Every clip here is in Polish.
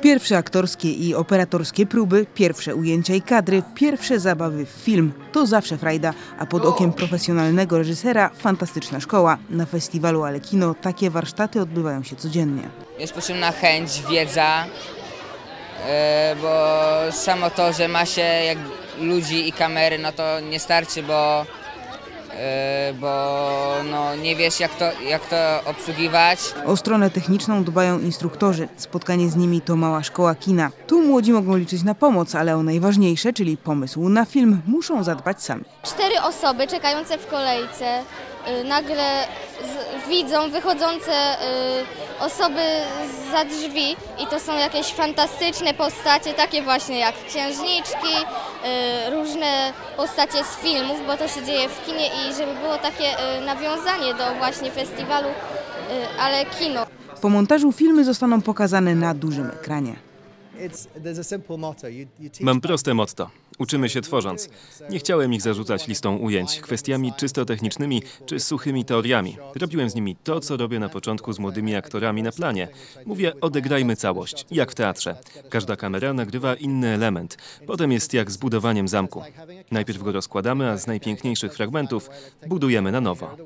Pierwsze aktorskie i operatorskie próby, pierwsze ujęcia i kadry, pierwsze zabawy w film to zawsze frajda, a pod okiem profesjonalnego reżysera fantastyczna szkoła. Na festiwalu Ale Kino takie warsztaty odbywają się codziennie. Jest potrzebna chęć, wiedza, e, bo samo to, że ma się jak ludzi i kamery, no to nie starczy, bo, bo no, nie wiesz jak to, jak to obsługiwać. O stronę techniczną dbają instruktorzy. Spotkanie z nimi to mała szkoła kina. Tu młodzi mogą liczyć na pomoc, ale o najważniejsze, czyli pomysł na film, muszą zadbać sami. cztery osoby czekające w kolejce y, nagle z, widzą wychodzące y, osoby za drzwi i to są jakieś fantastyczne postacie, takie właśnie jak księżniczki, y, różne postacie z filmów, bo to się dzieje w kinie i żeby było takie y, nawiązanie do właśnie festiwalu, y, ale kino. Po montażu filmy zostaną pokazane na dużym ekranie. Mam proste motto. Uczymy się tworząc. Nie chciałem ich zarzucać listą ujęć, kwestiami czysto technicznymi czy suchymi teoriami. Robiłem z nimi to, co robię na początku z młodymi aktorami na planie. Mówię, odegrajmy całość, jak w teatrze. Każda kamera nagrywa inny element. Potem jest jak z budowaniem zamku. Najpierw go rozkładamy, a z najpiękniejszych fragmentów budujemy na nowo.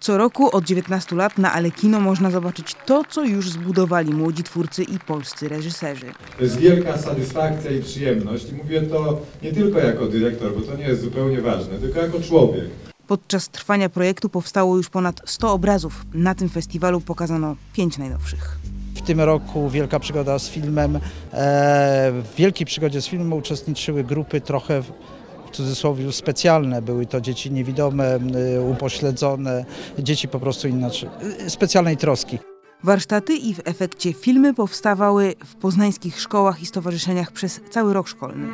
Co roku od 19 lat na Ale Kino można zobaczyć to, co już zbudowali młodzi twórcy i polscy reżyserzy. To jest wielka satysfakcja i przyjemność. Mówię to nie tylko jako dyrektor, bo to nie jest zupełnie ważne, tylko jako człowiek. Podczas trwania projektu powstało już ponad 100 obrazów. Na tym festiwalu pokazano pięć najnowszych. W tym roku wielka przygoda z filmem. E, W wielkiej przygodzie z filmem uczestniczyły grupy trochę w cudzysłowie specjalne. Były to dzieci niewidome, y, upośledzone, dzieci po prostu inaczej, y, specjalnej troski. Warsztaty i w efekcie filmy powstawały w poznańskich szkołach i stowarzyszeniach przez cały rok szkolny.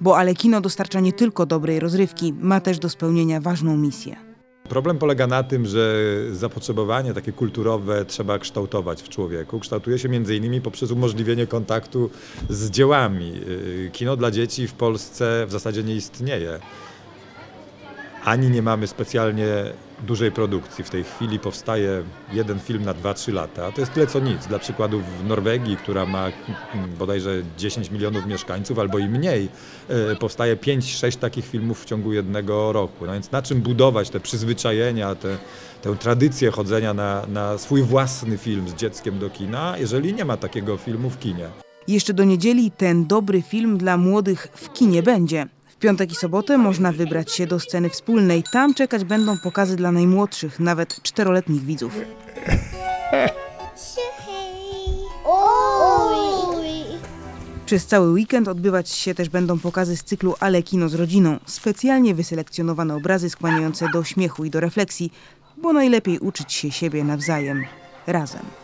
Bo Ale Kino dostarcza nie tylko dobrej rozrywki, ma też do spełnienia ważną misję. Problem polega na tym, że zapotrzebowanie takie kulturowe trzeba kształtować w człowieku. Kształtuje się między innymi poprzez umożliwienie kontaktu z dziełami. Kino dla dzieci w Polsce w zasadzie nie istnieje. Ani nie mamy specjalnie dużej produkcji. W tej chwili powstaje jeden film na 2-3 lata. To jest tyle co nic. Dla przykładu w Norwegii, która ma mm, bodajże 10 milionów mieszkańców albo i mniej, e, powstaje 5-6 takich filmów w ciągu jednego roku. No więc na czym budować te przyzwyczajenia, te, tę tradycję chodzenia na, na swój własny film z dzieckiem do kina, jeżeli nie ma takiego filmu w kinie? Jeszcze do niedzieli ten dobry film dla młodych w kinie będzie. Piątek i sobotę można wybrać się do sceny wspólnej. Tam czekać będą pokazy dla najmłodszych, nawet czteroletnich widzów. Przez cały weekend odbywać się też będą pokazy z cyklu Ale Kino z rodziną. Specjalnie wyselekcjonowane obrazy skłaniające do śmiechu i do refleksji, bo najlepiej uczyć się siebie nawzajem, razem.